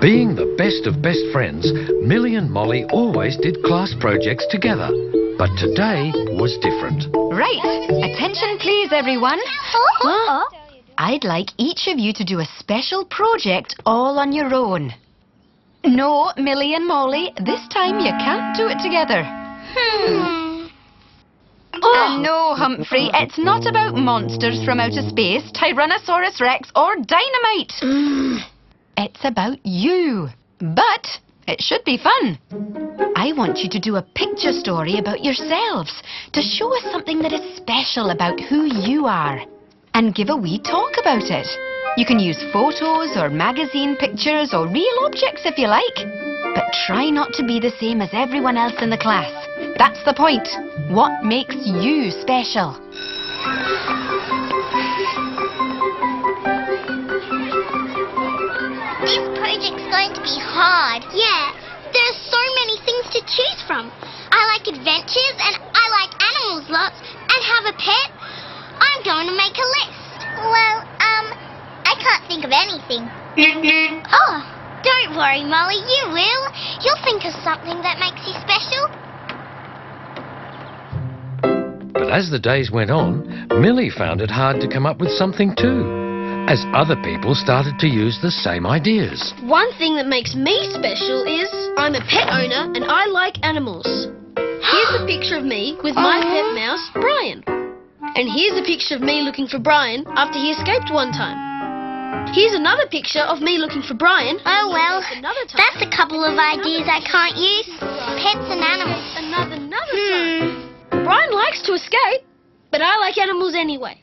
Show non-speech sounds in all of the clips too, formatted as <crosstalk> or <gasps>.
Being the best of best friends, Milly and Molly always did class projects together. But today was different. Right. Attention please, everyone. Huh? I'd like each of you to do a special project all on your own. No, Milly and Molly, this time you can't do it together. Hmm. Oh, no, Humphrey, it's not about monsters from outer space, Tyrannosaurus Rex, or dynamite. It's about you. But it should be fun. I want you to do a picture story about yourselves to show us something that is special about who you are. And give a wee talk about it. You can use photos or magazine pictures or real objects if you like. But try not to be the same as everyone else in the class. That's the point. What makes you special? Going to be hard. Yeah, there's so many things to choose from. I like adventures and I like animals lots and have a pet. I'm going to make a list. Well, um, I can't think of anything. <laughs> oh, don't worry, Molly, you will. You'll think of something that makes you special. But as the days went on, Milly found it hard to come up with something too, as other people started to use the same ideas. One thing that makes me special is I'm a pet owner and I like animals. Here's a picture of me with my <gasps> pet mouse, Brian. And here's a picture of me looking for Brian after he escaped one time. Here's another picture of me looking for Brian. Oh, well, Another time. that's a couple of ideas I can't use. Pets and animals. Another, another Hmm. time. Brian likes to escape, but I like animals anyway.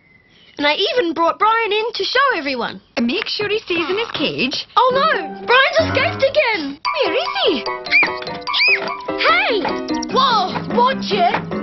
And I even brought Brian in to show everyone. And Make sure he stays in his cage. Oh no! Brian's escaped again! Where is he? Hey! Whoa! Watch it!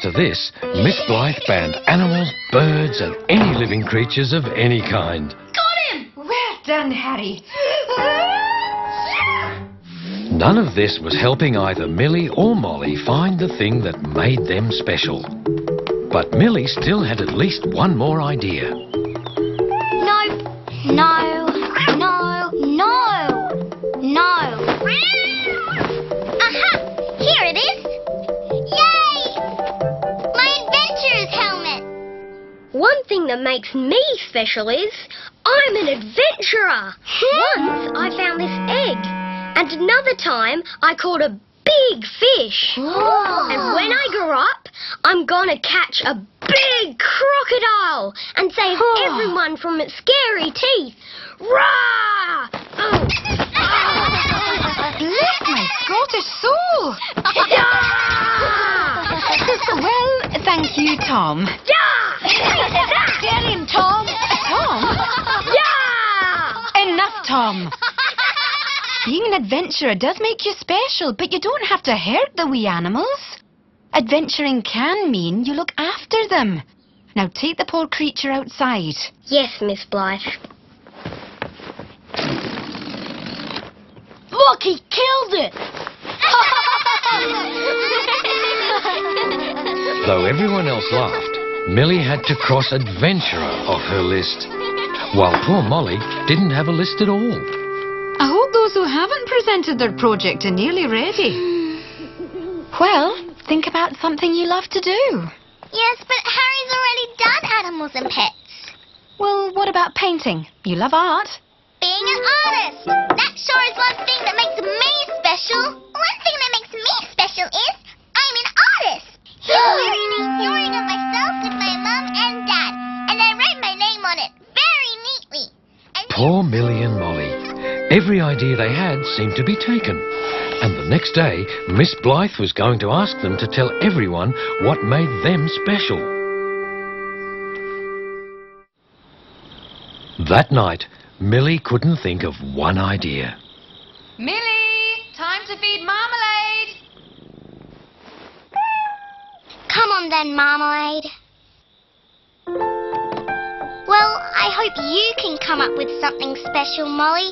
After this, Miss Blythe banned animals, birds, and any living creatures of any kind. Got him! well done, Harry. None of this was helping either Milly or Molly find the thing that made them special. But Milly still had at least one more idea. No, no, no, no, no. Aha! Here it is. Yay! My adventurer's helmet. One thing that makes me special is I'm an adventurer. Once I found this egg, and another time I caught a big fish. Oh. And when I grow up, I'm gonna catch a big crocodile and save everyone from its scary teeth. Rah! Oh. <laughs> My Scottish soul. <laughs> well, thank you, Tom. Yeah! <laughs> Get him, Tom. Tom? Yeah! Enough, Tom. Being an adventurer does make you special, but you don't have to hurt the wee animals. Adventuring can mean you look after them. Now take the poor creature outside. Yes, Miss Blythe. Look, he killed it! <laughs> Though everyone else laughed, Milly had to cross adventurer off her list, while poor Molly didn't have a list at all. I hope those who haven't presented their project are nearly ready. Well, think about something you love to do. Yes, but Harry's already done animals and pets. Well, what about painting? You love art. Being an artist. That sure is one thing that makes me special. One thing that makes me special is I'm an artist. Here's a drawing of myself with my mum and dad, and I wrote my name on it very neatly. And Poor Milly and Molly. Every idea they had seemed to be taken. And the next day, Miss Blythe was going to ask them to tell everyone what made them special. That night, Milly couldn't think of one idea. Milly, time to feed Marmalade. Come on then, Marmalade. Well, I hope you can come up with something special, Molly.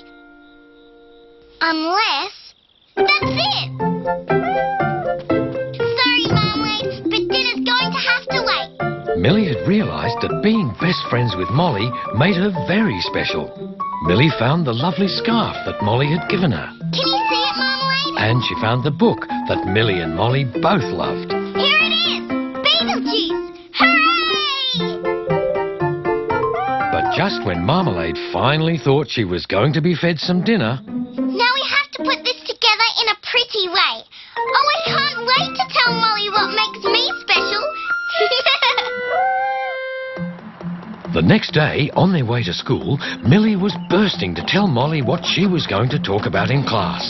Unless... That's Milly had realised that being best friends with Molly made her very special. Milly found the lovely scarf that Molly had given her. Can you see it, Marmalade? And she found the book that Milly and Molly both loved. Here it is! Beetlejuice! Hooray! But just when Marmalade finally thought she was going to be fed some dinner, Now we have to put this together in a pretty way. Oh, I can't wait to tell Molly what makes me special. <laughs> the next day, on their way to school, Milly was bursting to tell Molly what she was going to talk about in class.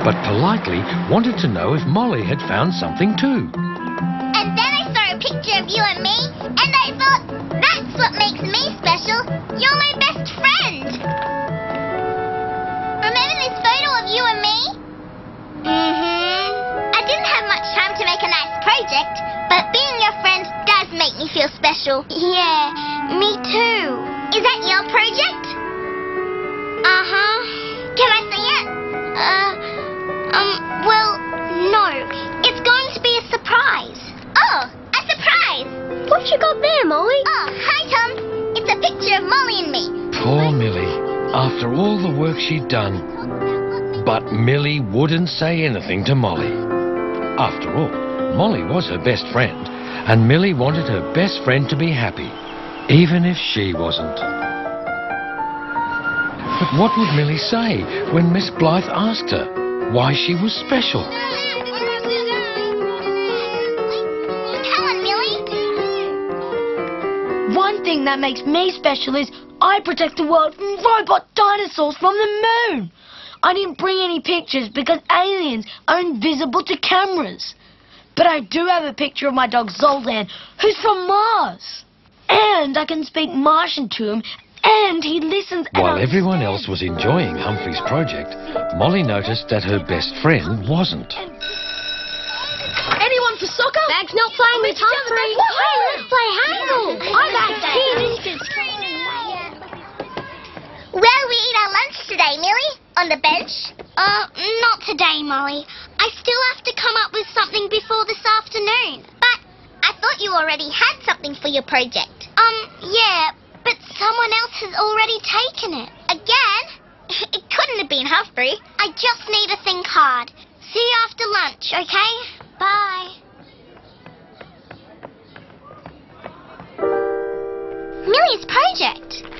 But politely wanted to know if Molly had found something too. and then I saw a picture of you and me, and I thought, that's what makes me special. You're my best friend. Remember this photo of you and me? Mm-hmm. I didn't have much time to make a nice project, but being make me feel special. <laughs> Yeah, me too. Is that your project? Uh-huh. Can I see it? Uh, um, well, no. It's going to be a surprise. Oh, a surprise! What you got there, Molly? Oh, hi, Tom. It's a picture of Molly and me. Poor Milly, after all the work she'd done. But Milly wouldn't say anything to Molly. After all, Molly was her best friend, and Milly wanted her best friend to be happy, even if she wasn't. But what would Milly say when Miss Blythe asked her why she was special? Come on, Milly. One thing that makes me special is I protect the world from robot dinosaurs from the moon. I didn't bring any pictures because aliens are invisible to cameras. But I do have a picture of my dog Zoldan, who's from Mars. And I can speak Martian to him, and he listens and While everyone else was enjoying Humphrey's project, Molly noticed that her best friend wasn't. Anyone for soccer? Bag's not playing with Humphrey. Hey, let's play handball. I'm back Where we eat our lunch today, Milly? On the bench? Uh, not today, Molly. Still have to come up with something before this afternoon. But I thought you already had something for your project. Um, yeah, but someone else has already taken it. Again? <laughs> It couldn't have been Humphrey. I just need to think hard. See you after lunch, okay? Bye. Milly's project.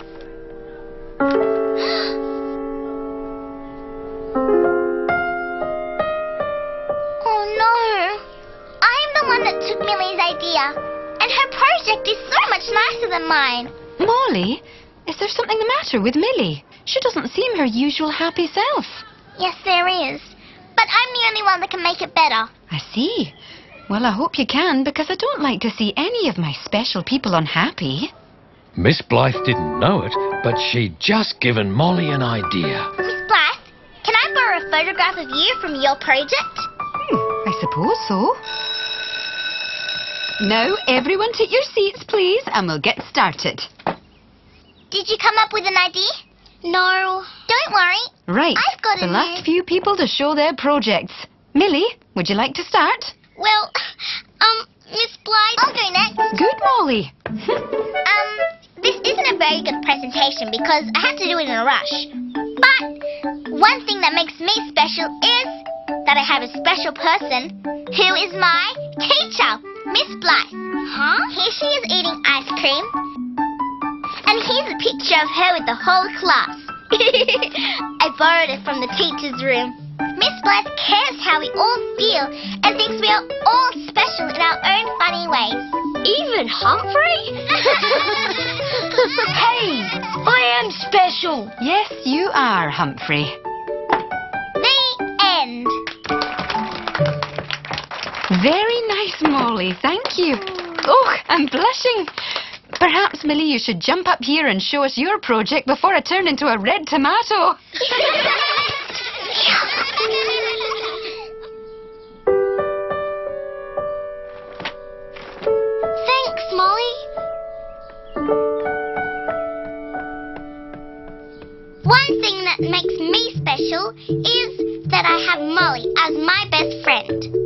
Much nicer than mine. Molly, is there something the matter with Milly? She doesn't seem her usual happy self. Yes, there is. But I'm the only one that can make it better. I see. Well, I hope you can, because I don't like to see any of my special people unhappy. Miss Blythe didn't know it, but she'd just given Molly an idea. Miss Blythe, can I borrow a photograph of you from your project? Hmm, I suppose so. Now, everyone take your seats, please, and we'll get started. Did you come up with an idea? No. Don't worry. Right, I've got the last idea. few people to show their projects. Milly, would you like to start? Well, um, Miss Blythe. I'll go next. Good, Molly. <laughs> <laughs> Um, this isn't a very good presentation because I had to do it in a rush. But one thing that makes me special is that I have a special person who is my teacher, Miss Blythe. Huh? Here she is eating ice cream. And here's a picture of her with the whole class. <laughs> I borrowed it from the teacher's room. Miss Blythe cares how we all feel and thinks we are all special in our own funny ways. Even Humphrey? <laughs> <laughs> Hey, I am special. Yes, you are, Humphrey. Very nice, Molly. Thank you. Oh, I'm blushing. Perhaps, Milly, you should jump up here and show us your project before I turn into a red tomato. Thanks, Molly. One thing that makes me special is that I have Molly as my best friend.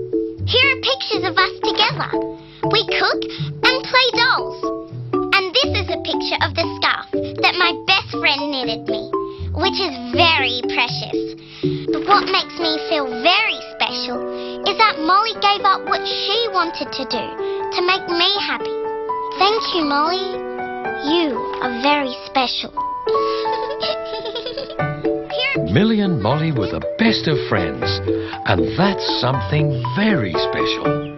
Here are pictures of us together. We cook and play dolls. And this is a picture of the scarf that my best friend knitted me, which is very precious. But what makes me feel very special is that Molly gave up what she wanted to do to make me happy. Thank you, Molly. You are very special. Milly and Molly were the best of friends, and that's something very special.